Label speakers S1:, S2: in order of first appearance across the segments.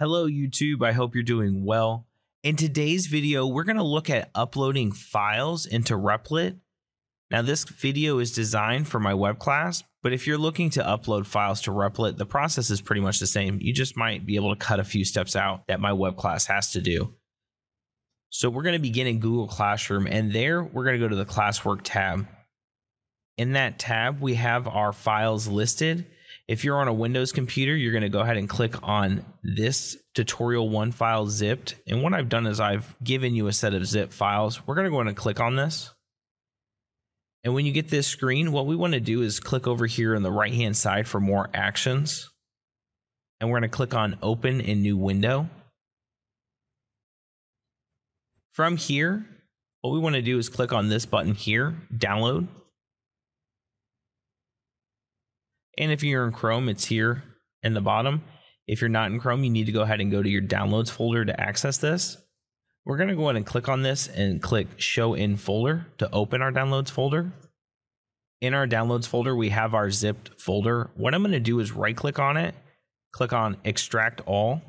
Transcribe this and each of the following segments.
S1: Hello YouTube, I hope you're doing well. In today's video, we're going to look at uploading files into Replit. Now this video is designed for my web class, but if you're looking to upload files to Replit, the process is pretty much the same. You just might be able to cut a few steps out that my web class has to do. So we're going to begin in Google Classroom and there we're going to go to the classwork tab. In that tab, we have our files listed. If you're on a Windows computer, you're going to go ahead and click on this tutorial one file zipped. And what I've done is I've given you a set of zip files. We're going to go ahead and click on this. And when you get this screen, what we want to do is click over here on the right hand side for more actions. And we're going to click on open in new window. From here, what we want to do is click on this button here, download. And if you're in Chrome, it's here in the bottom. If you're not in Chrome, you need to go ahead and go to your downloads folder to access this. We're going to go ahead and click on this and click show in folder to open our downloads folder. In our downloads folder, we have our zipped folder. What I'm going to do is right click on it, click on extract all.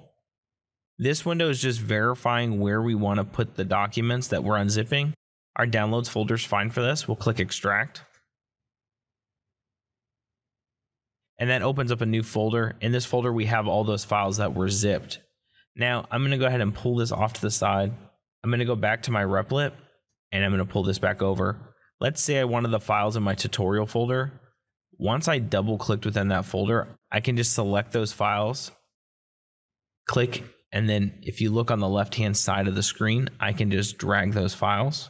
S1: This window is just verifying where we want to put the documents that we're unzipping. Our downloads folder is fine for this. We'll click extract. And that opens up a new folder. In this folder, we have all those files that were zipped. Now, I'm going to go ahead and pull this off to the side. I'm going to go back to my Replit, and I'm going to pull this back over. Let's say I wanted the files in my tutorial folder. Once I double clicked within that folder, I can just select those files, click, and then if you look on the left hand side of the screen, I can just drag those files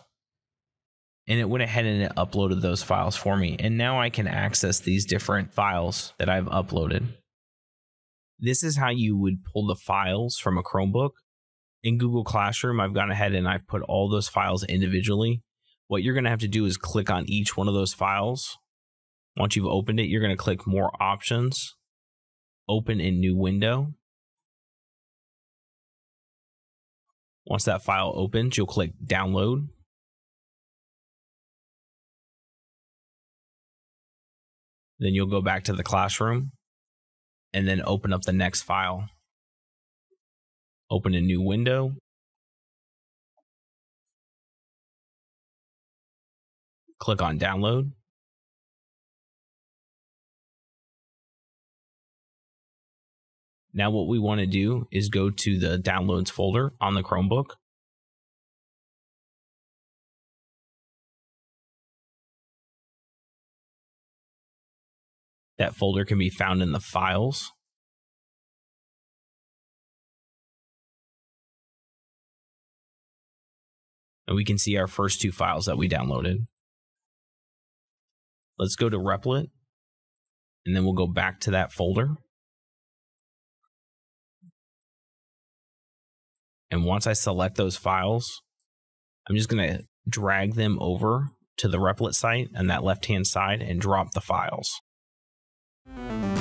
S1: and it went ahead and it uploaded those files for me. And now I can access these different files that I've uploaded. This is how you would pull the files from a Chromebook. In Google Classroom, I've gone ahead and I've put all those files individually. What you're going to have to do is click on each one of those files. Once you've opened it, you're going to click More Options, Open in New Window. Once that file opens, you'll click Download Then you'll go back to the classroom and then open up the next file. Open a new window. Click on download. Now what we want to do is go to the downloads folder on the Chromebook That folder can be found in the files. And we can see our first two files that we downloaded. Let's go to Replit, and then we'll go back to that folder. And once I select those files, I'm just going to drag them over to the Replit site on that left hand side and drop the files. Thank you.